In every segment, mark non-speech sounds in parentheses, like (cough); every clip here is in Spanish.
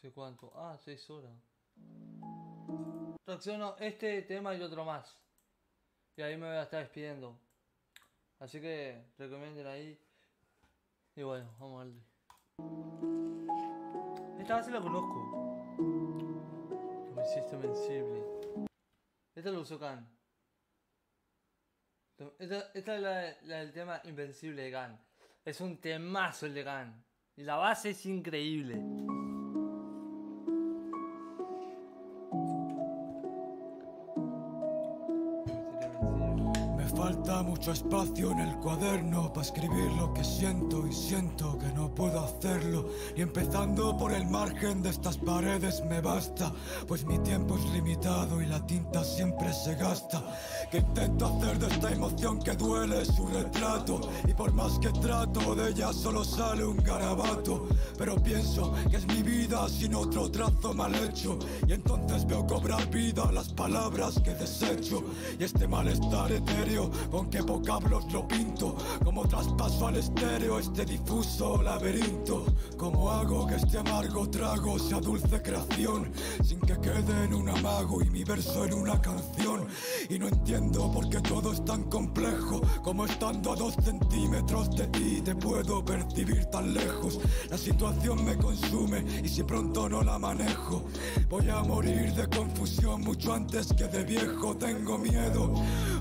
sé cuánto. Ah, 6 horas. Reacciono este tema y otro más. Y ahí me voy a estar despidiendo. Así que recomienden ahí. Y bueno, vamos a darle. Esta base la conozco. Me hiciste invencible. Esta lo usó Khan. Esta, esta es la, la, del tema Invencible de Khan. Es un temazo el de Khan. Y la base es increíble. Falta mucho espacio en el cuaderno para escribir lo que siento y siento que no puedo hacerlo. Y empezando por el margen de estas paredes me basta, pues mi tiempo es limitado y la tinta siempre se gasta. Que intento hacer de esta emoción que duele su retrato. Y por más que trato de ella solo sale un garabato. Pero pienso que es mi vida sin otro trazo mal hecho. Y entonces veo cobrar vida las palabras que desecho. Y este malestar etéreo con qué vocablos lo pinto, como traspaso al estéreo este difuso laberinto. Como hago que este amargo trago sea dulce creación, sin que quede en un amago y mi verso en una canción. Y no entiendo por qué todo es tan complejo, como estando a dos centímetros de ti te puedo percibir tan lejos. La situación me consume y si pronto no la manejo, voy a morir de confusión mucho antes que de viejo. Tengo miedo,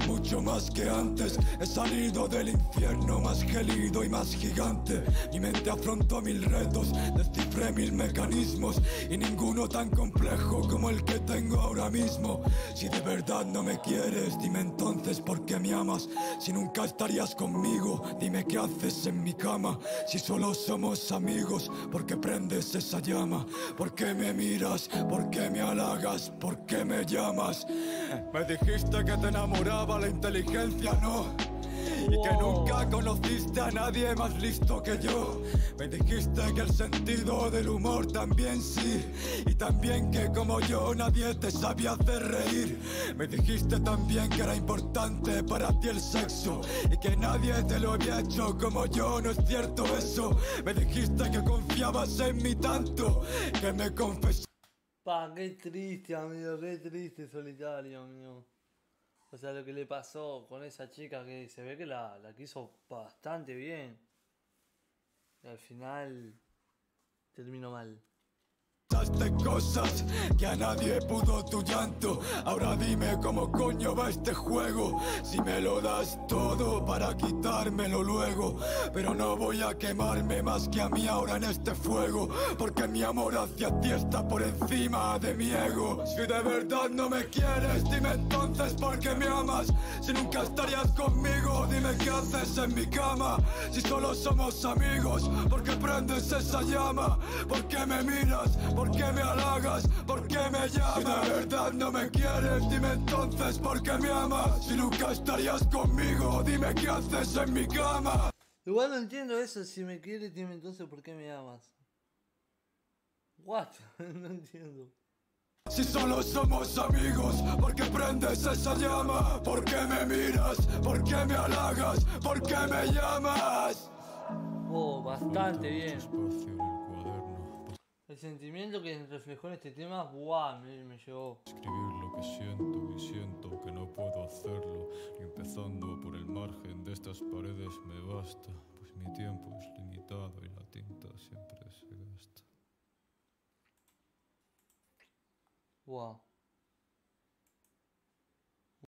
mucho más que antes he salido del infierno más gelido y más gigante. Mi mente afrontó mil retos, descifré mil mecanismos y ninguno tan complejo como el que tengo ahora mismo. Si de verdad no me quieres, dime entonces por qué me amas. Si nunca estarías conmigo, dime qué haces en mi cama. Si solo somos amigos, ¿por qué prendes esa llama? ¿Por qué me miras? ¿Por qué me halagas? ¿Por qué me llamas? Me dijiste que te enamoraba la inteligencia no. Y que nunca conociste a nadie más listo que yo. Me dijiste que el sentido del humor también sí. Y también que como yo nadie te sabía hacer reír. Me dijiste también que era importante para ti el sexo. Y que nadie te lo había hecho como yo, no es cierto eso. Me dijiste que confiabas en mí tanto que me confesó. Pa, qué triste, amigo, qué triste, solitario, amigo. O sea, lo que le pasó con esa chica que se ve que la, la quiso bastante bien. Y al final terminó mal de cosas que a nadie pudo tu llanto. Ahora dime cómo coño va este juego. Si me lo das todo para quitármelo luego. Pero no voy a quemarme más que a mí ahora en este fuego. Porque mi amor hacia ti está por encima de mi ego. Si de verdad no me quieres, dime entonces por qué me amas. Si nunca estarías conmigo, dime qué haces en mi cama. Si solo somos amigos, ¿por qué prendes esa llama? ¿Por qué me miras? ¿Por qué me halagas? ¿Por qué me llamas? Si de verdad no me quieres, dime entonces por qué me amas Si nunca estarías conmigo, dime qué haces en mi cama Igual no entiendo eso, si me quieres, dime entonces por qué me amas What? (laughs) no entiendo si solo somos amigos, ¿por qué prendes esa llama? ¿Por qué me miras? ¿Por qué me halagas? ¿Por qué me llamas? Oh, bastante bien. El sentimiento que reflejó en este tema, ¡buah! Me, me llegó. Escribir lo que siento y siento que no puedo hacerlo. Y empezando por el margen de estas paredes me basta, pues mi tiempo es limitado y la tinta siempre se gasta. ¡Wow!